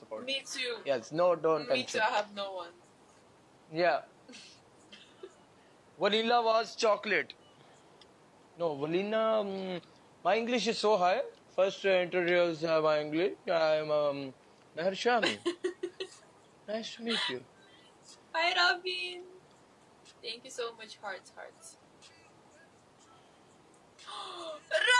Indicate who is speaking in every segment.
Speaker 1: support.
Speaker 2: Me too.
Speaker 1: Yes, no, don't
Speaker 2: Me too. I have no one.
Speaker 1: Yeah. Vanilla was chocolate. No, vanilla. Um, my English is so high. First, uh, introduce uh, my English. I am um, Meher Shami. nice to meet you.
Speaker 2: Hi, Robin. Thank you so much. Hearts, hearts.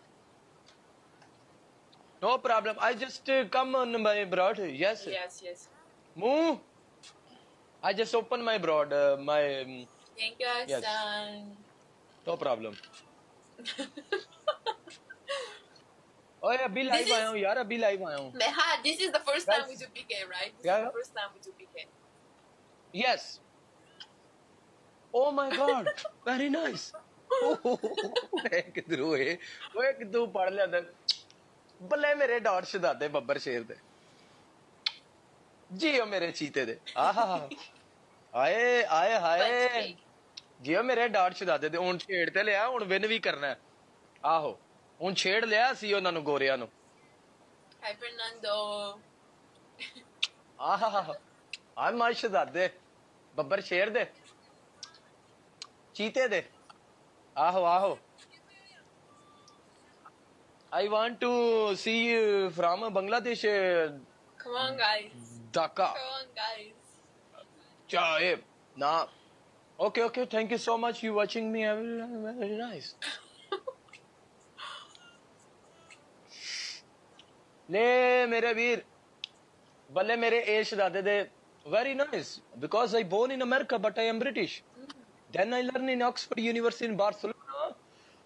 Speaker 1: No problem. I just uh, come on my broad. Yes.
Speaker 2: Yes, yes.
Speaker 1: Moo. I just open my broad. Uh, my um,
Speaker 2: Thank you,
Speaker 1: Yes.
Speaker 2: Hassan.
Speaker 1: no problem. ओए अभी live
Speaker 2: is-
Speaker 1: आया हूँ यार अभी live आया हूँ
Speaker 2: Meha, this is the first time we
Speaker 1: Guys.
Speaker 2: do PK, right? This
Speaker 1: Yeah,
Speaker 2: is
Speaker 1: yeah.
Speaker 2: the first time we do PK.
Speaker 1: Yes. Oh my God. Very nice. ਓਏ ਕਿਧਰੋਂ ਏ ਓਏ ਕਿਦੋਂ ਪੜ ਲਿਆ ਤੇ ਬੱਲੇ ਮੇਰੇ ਡਾਟ ਸ਼ਦਾਦੇ ਬੱਬਰ ਸ਼ੇਰ ਦੇ। ਜੀਓ ਮੇਰੇ ਚੀਤੇ ਦੇ। ਆਹਾ। ਆਏ ਆਏ ਹਾਏ। ਜੀਓ ਮੇਰੇ ਡਾਟ ਸ਼ਦਾਦੇ ਦੇ ਹੁਣ ਛੇੜ ਤੇ ਲਿਆ ਹੁਣ ਵਿਨ ਵੀ ਕਰਨਾ। ਆਹੋ ਹੁਣ ਛੇੜ ਲਿਆ ਸੀ ਉਹਨਾਂ ਨੂੰ ਗੋਰਿਆਂ ਨੂੰ।
Speaker 2: Hi, Fernando.
Speaker 1: ਆਹਾ। ਆ ਮਾਈ ਸ਼ਦਾਦੇ ਬੱਬਰ ਸ਼ੇਰ ਦੇ। ਚੀਤੇ ਦੇ। ਆਹੋ ਆਹੋ। I want to see you from Bangladesh, uh,
Speaker 2: Come on, guys.
Speaker 1: Dhaka.
Speaker 2: Come on, guys.
Speaker 1: Chae. Nah. Okay, okay. Thank you so much. You watching me. Very, very nice. ले मेरे वीर बल्ले मेरे ए शहजादे दे very nice because I born in America but I am British then I learn in Oxford University in Barcelona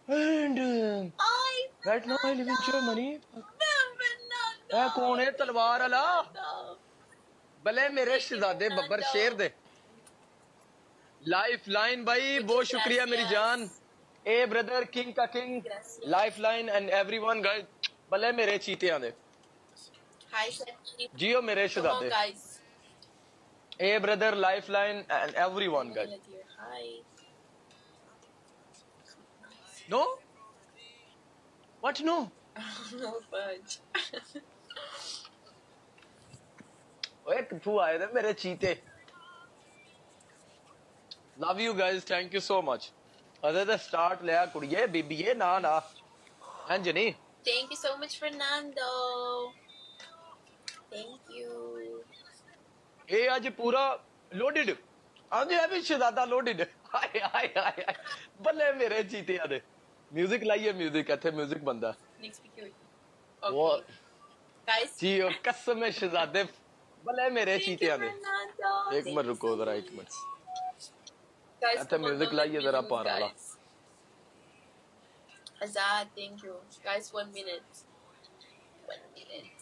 Speaker 1: and uh,
Speaker 2: I
Speaker 1: Right now I live in Germany
Speaker 2: ए
Speaker 1: कौन है? तलवार वाला? भले
Speaker 2: मेरे
Speaker 1: शहजादे बब्बर शेर दे। लाइफ लाइन भाई बहुत शुक्रिया मेरी जान। ए ब्रदर किंग का king life line
Speaker 2: and
Speaker 1: everyone guys भले मेरे चीते आंदे। हाय जियो मेरे
Speaker 2: शहजादे। ए
Speaker 1: brother life
Speaker 2: line and
Speaker 1: everyone
Speaker 2: guys no
Speaker 1: What no? Oh,
Speaker 2: no fudge.
Speaker 1: ओए किथू आए थे मेरे चीते। Love you guys thank you so much other the start लिया कुड़िए बीबीए ना ना। Anjani
Speaker 2: thank you so much Fernando thank you
Speaker 1: ए आज पूरा लोडेड आज
Speaker 2: है भी
Speaker 1: शहजादा
Speaker 2: लोडेड
Speaker 1: हाय हाय हाय बल्ले मेरे चीते आदे
Speaker 2: म्यूजिक लाइए
Speaker 1: म्यूजिक अच्छा
Speaker 2: म्यूजिक
Speaker 1: बंदा
Speaker 2: जी
Speaker 1: और
Speaker 2: कसम
Speaker 1: शहजादे
Speaker 2: भले
Speaker 1: मेरे
Speaker 2: चीतिया
Speaker 1: ने एक
Speaker 2: मिनट
Speaker 1: रुको
Speaker 2: जरा एक
Speaker 1: मिनट
Speaker 2: अच्छा म्यूजिक
Speaker 1: लाइए जरा पार वाला
Speaker 2: Azad, thank you. Guys, one minute. One minute.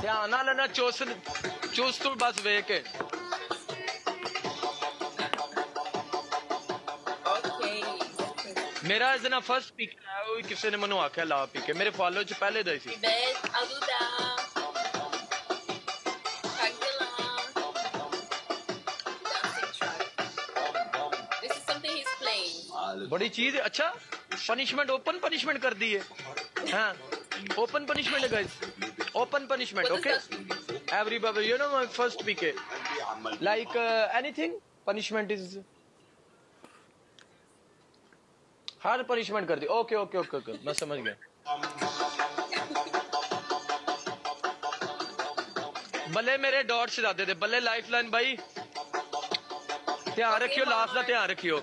Speaker 1: ध्यान ना लेना चुस तू बस वे के मेरा इस ना फ़र्स्ट पीक आया किसी
Speaker 2: ने मनु आखे लाओ पीक है। मेरे फॉलो जो पहले
Speaker 1: दही बड़ी चीज़ अच्छा? पनिशमेंट ओपन पनिशमेंट कर दी है। हाँ। ओपन पनिशमेंट है
Speaker 2: guys open punishment
Speaker 1: okay every you you know my
Speaker 3: first PK
Speaker 1: like anything punishment is her punishment कर दी। ओके ओके ओके ओके मैं समझ गया। बल्ले मेरे डॉट्स से दे बल्ले
Speaker 2: लाइफलाइन
Speaker 1: भाई। ध्यान रखियो
Speaker 2: लास्ट
Speaker 1: का ध्यान
Speaker 3: रखियो।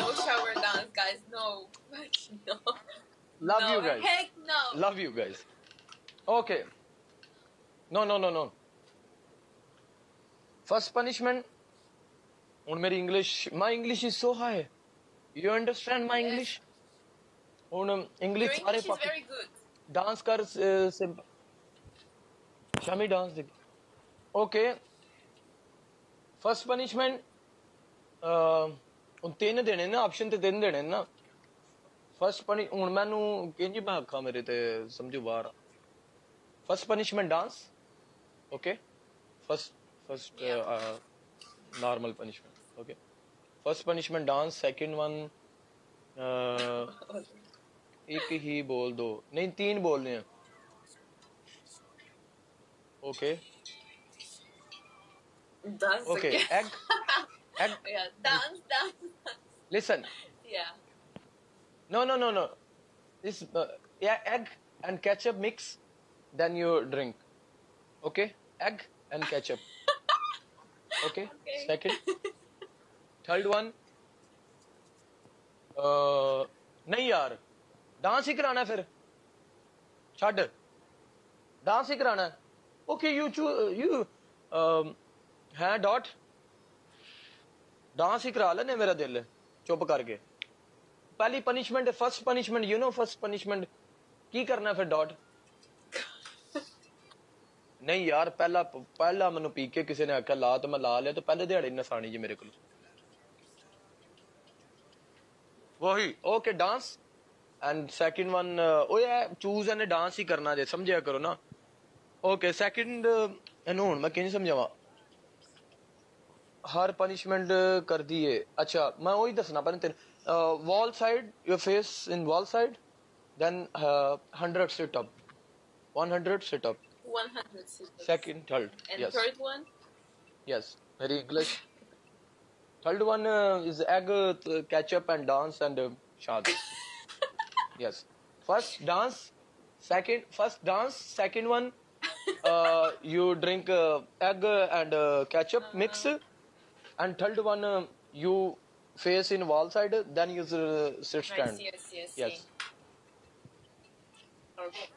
Speaker 2: No shower dance, guys. No. no.
Speaker 1: Love
Speaker 2: no.
Speaker 1: you guys.
Speaker 2: Heck no.
Speaker 1: Love you guys. Okay. No, no, no, no. First punishment. On my English, my English is so high. You understand my
Speaker 2: yes.
Speaker 1: English? ਹੁਣ
Speaker 2: Your
Speaker 1: English ਸਾਰੇ
Speaker 2: English is very good.
Speaker 1: Dance कर simple Shami dance देख okay first punishment ਹੁਣ ਤਿੰਨ ਦੇਣੇ ਨਾ option ਤੇ ਤਿੰਨ ਦੇਣੇ ਨਾ ਫਸਟ ਪਨੀ ਹੁਣ ਮੈਨੂੰ ਕਿੰਜੀ ਮੈਂ ਅੱਖਾਂ ਮੇਰੇ ਤੇ ਸਮਝੋ ਬਾਹਰ first punishment dance okay first first normal punishment okay first punishment dance second one एक ही बोल दो। नहीं तीन बोलने हैं। Okay
Speaker 2: okay
Speaker 1: egg egg
Speaker 2: dance dance
Speaker 1: listen
Speaker 2: yeah
Speaker 1: no no no no this yeah egg and ketchup mix then you drink okay egg and ketchup okay second third one नहीं यार. डांस ही कराना है फिर छड़ डांस ही कराना है ओके यू चू यू है डॉट डांस ही करा लेने मेरा दिल चुप करके पहली punishment first punishment you know first punishment की करना है फिर डॉट ਨਹੀਂ ਯਾਰ ਪਹਿਲਾ ਪਹਿਲਾ ਮੈਨੂੰ ਪੀ ਕੇ ਕਿਸੇ ਨੇ ਆਖਿਆ ਲਾ ਤੇ ਮੈਂ ਲਾ ਲਿਆ ਤੇ ਪਹਿਲੇ ਦਿਹਾੜੇ ਨਸਾਣੀ ਜੀ ਮੇਰੇ ਕੋਲ ਵਹੀ okay dance and second one ਉਹ ਇਹ ਚੂਜ਼ ਐਂਡ ਡਾਂਸ ਹੀ ਕਰਨਾ ਜੇ ਸਮਝਿਆ ਕਰੋ ਨਾ ਓਕੇ ਸੈਕਿੰਡ ਇਹਨੂੰ ਹੁਣ ਮੈਂ ਕਿੰਝ ਸਮਝਾਵਾਂ ਹਰ ਪਨਿਸ਼ਮੈਂਟ ਕਰਦੀ ਏ ਅੱਛਾ ਮੈਂ ਉਹੀ ਦੱਸਣਾ ਪਹਿਲਾਂ ਤੈਨੂੰ wall side your face in wall side then uh, 100 sit up 100 sit up
Speaker 2: 100 sit
Speaker 1: second third
Speaker 2: And
Speaker 1: yes
Speaker 2: third one?
Speaker 1: yes very english third one uh, is egg uh, ketchup and dance and uh, shad yes first dance second first dance second one uh, you drink uh, egg and uh, ketchup mix and third one uh, you face in wall side then you uh, sit stand
Speaker 2: Nice, yes, yes.
Speaker 1: yes.
Speaker 2: Okay.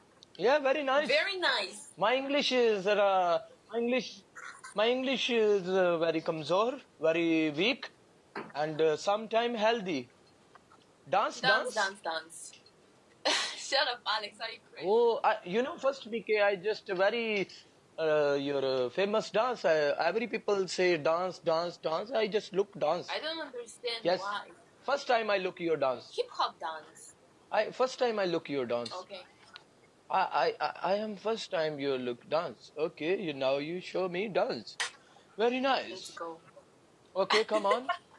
Speaker 1: yeah very nice
Speaker 2: Very nice.
Speaker 1: My English is uh, my English my English is uh, very kamzor, very weak, and uh, sometime healthy. Dance,
Speaker 2: Dance, dance, dance. Shut up, Alex. Are you crazy?
Speaker 1: Oh, I, you know, first PK, I just very uh, your uh, famous dance. Uh, every people say dance, dance, dance. I just look dance.
Speaker 2: I don't understand
Speaker 1: Yes.
Speaker 2: why.
Speaker 1: First time I look your dance.
Speaker 2: Hip hop dance.
Speaker 1: I first time I look your dance.
Speaker 2: Okay.
Speaker 1: I, I I I am first time you look dance. Okay, you now you show me dance. Very nice.
Speaker 2: Let's go.
Speaker 1: Okay, come on.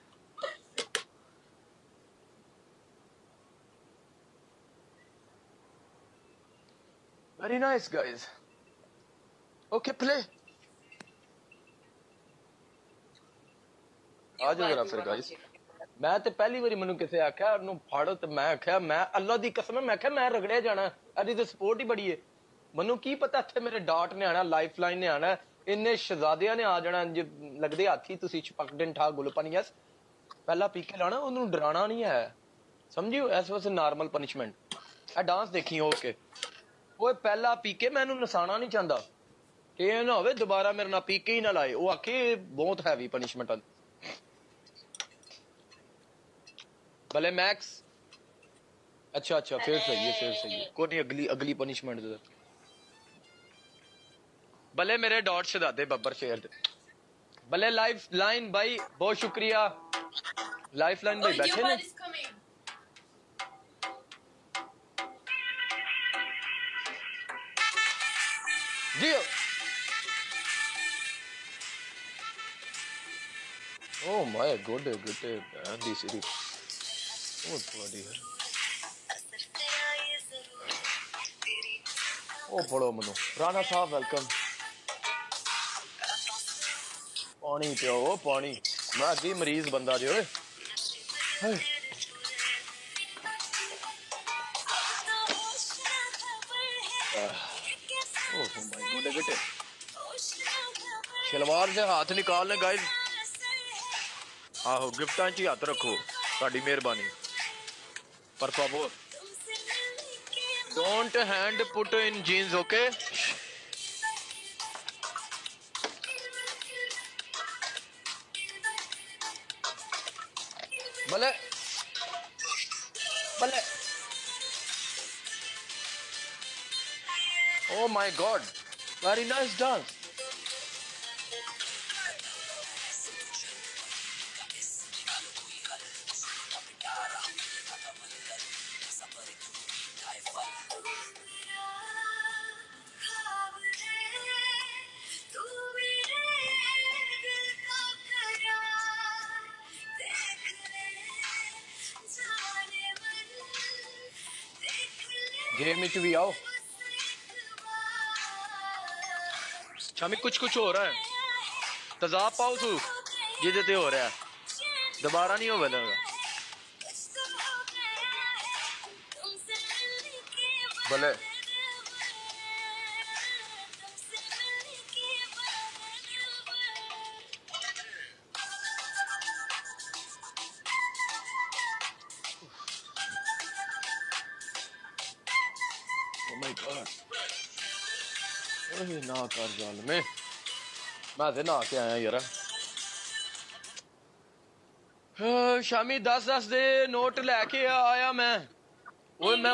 Speaker 1: Very nice, guys. Okay, play.
Speaker 2: You
Speaker 1: ਆ ਜਾਓ
Speaker 2: like
Speaker 1: ਜਰਾ
Speaker 2: you
Speaker 1: ਫਿਰ
Speaker 2: wanna
Speaker 1: guys.
Speaker 2: kick.
Speaker 1: ਮੈਂ ਤੇ ਪਹਿਲੀ ਵਾਰੀ ਮੈਨੂੰ ਕਿਸੇ ਆਖਿਆ ਉਹਨੂੰ ਫਾੜੋ ਤੇ ਮੈਂ ਆਖਿਆ ਮੈਂ ਅੱਲਾ ਦੀ ਕਸਮ ਹੈ, ਮੈਂ ਆਖਿਆ ਮੈਂ ਰਗੜਿਆ ਜਾਣਾ ਇਹਦੀ ਤੇ ਸਪੋਰਟ ਹੀ ਬੜੀ ਏ ਮੈਨੂੰ ਕੀ ਪਤਾ ਇੱਥੇ ਮੇਰੇ ਡਾਟ ਨੇ ਆਣਾ ਲਾਈਫ ਲਾਈਨ ਨੇ ਆਣਾ ਇੰਨੇ ਸ਼ਹਜ਼ਾਦਿਆਂ ਨੇ ਆ ਜਾਣਾ ਇੰਜ ਲੱਗਦੇ ਹਾਥੀ ਤੁਸੀਂ ਚਪਕਦਨ ਠਾ ਗੁਲਪਨੀਅਸ ਪਹਿਲਾ ਪੀ ਕੇ ਲਾਣਾ ਉਹਨੂੰ ਡਰਾਣਾ ਨਹੀਂ ਹੈ ਸਮਝਿਓ ਐਸ ਵਾਸ ਨਾਰਮਲ ਪਨਿਸ਼ਮੈਂਟ ਆ ਡਾਂਸ ਦੇਖੀ ਓਕੇ ਓਏ ਪਹਿਲਾ ਪੀ ਕੇ ਮੈਨੂੰ ਨਸਾਣਾ ਨਹੀਂ ਚਾਹੁੰਦਾ ਕਿ ਇਹ ਨਾ ਹੋਵੇ ਦੁਬਾਰਾ ਮੇਰੇ ਨਾਲ ਪੀ ਕੇ ਹੀ ਨਾ ਲਾਏ ਉਹ ਆਖੇ ਬਹੁਤ ਹੈਵੀ ਪਨਿਸ਼ਮੈਂਟ ਆ भले मैक्स अच्छा अच्छा फिर सही है फिर सही है कोई नहीं अगली अगली पनिशमेंट दे भले मेरे डॉट से दादे बब्बर शेयर दे भले लाइफ लाइन भाई बहुत शुक्रिया लाइफ लाइन
Speaker 2: Oh,
Speaker 1: भाई बैठे ने deal. Oh my god, good day, man, this series. Oh bloody hell. ओ पढ़ो मनो राणा साहब वेलकम पानी पियो पानी मैं जी मरीज़ बंदा जी ओए बेटे शलवार से हाथ निकालने गाइस
Speaker 2: ਆਹੋ ਗਿਫਟਾਂ 'ਚ ਹੀ ਹੱਥ ਰੱਖੋ ਤੁਹਾਡੀ ਮਿਹਰਬਾਨੀ ਪਰ favour don't hand put in jeans okay भले भले Oh my god. Very nice dance. Game में भी आओ शामी कुछ कुछ हो रहा है। तजाब पाओ तू। जिदे ते हो रहा है। दोबारा नहीं हो बनेगा भले। Oh my god. ਓਏ ਨਾ ਕਰ ਜ਼ਾਲਮੇ। ਮੈਂ ਤੇ ਨਾ ਕੇ ਆਇਆ ਯਾਰ। ਸ਼ਾਮੀ 10 10 ਦੇ ਨੋਟ ਲੈ ਕੇ ਆਇਆ ਮੈਂ। ਓਏ ਮੈਂ